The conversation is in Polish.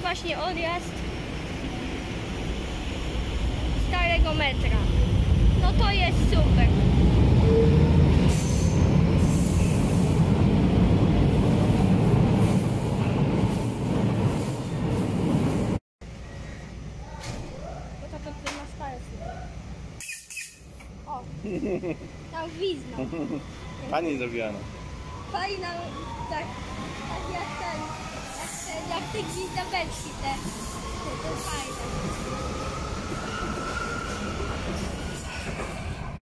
właśnie odjazd starego metra. No to jest super. O, tam gwizną. Pani zrobiła no. Fajna, tak, tak 飞机蛋白吃的，可真快。